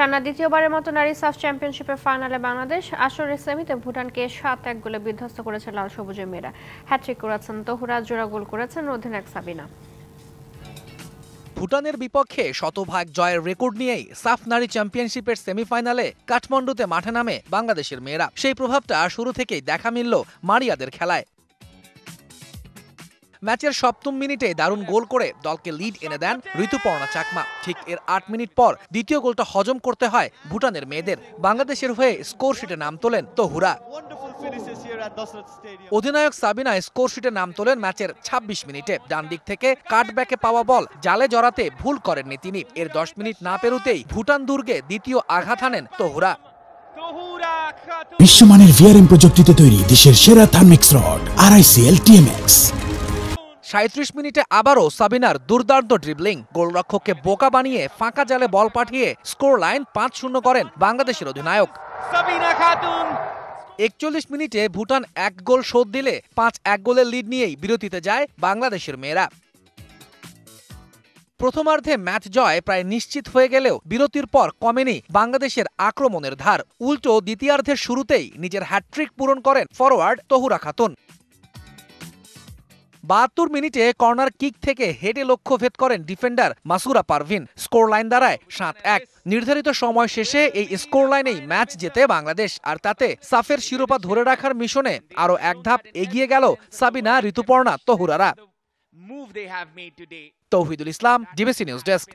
টানা দ্বিতীয়বারের মতো নারী সাফ চ্যাম্পিয়নশিপের ফাইনালে বাংলাদেশ আসরের সেমিতে ভুটানকে সাত এক গোলে বিধ্বস্ত করেছে লাল সবুজের মেয়েরা। হ্যাট্রিক করেছেন তহুরা, জোড়া গোল করেছেন অধিনায়ক সাবিনা। ভুটানের বিপক্ষে শতভাগ জয়ের রেকর্ড নিয়েই সাফ নারী চ্যাম্পিয়নশিপের সেমিফাইনালে কাঠমান্ডুতে মাঠে নামে বাংলাদেশের মেয়েরা। সেই প্রভাবটা শুরু থেকেই দেখা মিলল মারিয়াদের খেলায়। ম্যাচের সপ্তম মিনিটে দারুণ গোল করে দলকে লিড এনে দেন ঋতুপর্ণা চাকমা। ঠিক এর আট মিনিট পর দ্বিতীয় গোলটা হজম করতে হয় ভুটানের মেয়েদের। বাংলাদেশের হয়ে স্কোর শিটে নাম তোলেন তহুরা. অধিনায়ক সাবিনা স্কোর শিটে নাম তোলেন ম্যাচের ২৬ মিনিটে। ডান দিক থেকে কাটব্যাকে পাওয়া বল জালে জড়াতে ভুল করেননি তিনি। এর ১০ মিনিট না পেরুতেই ভুটান দুর্গে দ্বিতীয় আঘাত হানেন তহুরা। বিশ্বমানের ভিআরএম প্রযুক্তিতে তৈরি দেশের সেরা থার্মিক্স রড আরআইসিএল টিএমএক্স সাঁত্রিশ মিনিটে আবারও সাবিনার দুর্দান্ত ড্রিবলিং গোলরক্ষককে বোকা বানিয়ে ফাঁকা জালে বল পাঠিয়ে স্কোর লাইন পাঁচ শূন্য করেন বাংলাদেশের অধিনায়ক। Sabina Khatun. একচল্লিশ মিনিটে ভুটান এক গোল শোধ দিলে পাঁচ এক গোলের লিড নিয়েই বিরতিতে যায় বাংলাদেশের মেয়েরা। প্রথমার্ধে ম্যাচ জয় প্রায় নিশ্চিত হয়ে গেলেও বিরতির পর কমেনি বাংলাদেশের আক্রমণের ধার। উল্টো দ্বিতীয়ার্ধের শুরুতেই নিজের হ্যাট্রিক পূরণ করেন ফরওয়ার্ড তহুরা খাতুন। বাহাত্তর মিনিটে কর্নার কিক থেকে হেডে লক্ষ্য ভেদ করেন defender Masura Parvin. Score line দাঁড়ায় সাত এক। নির্ধারিত সময় শেষে এই স্কোর লাইনেই ম্যাচ জেতে বাংলাদেশ। আর তাতে সাফের শিরোপা ধরে রাখার মিশনে আরও এক ধাপ এগিয়ে গেল সাবিনা ঋতুপর্ণা তহুরারা। Tauhidul Islam DBC news desk.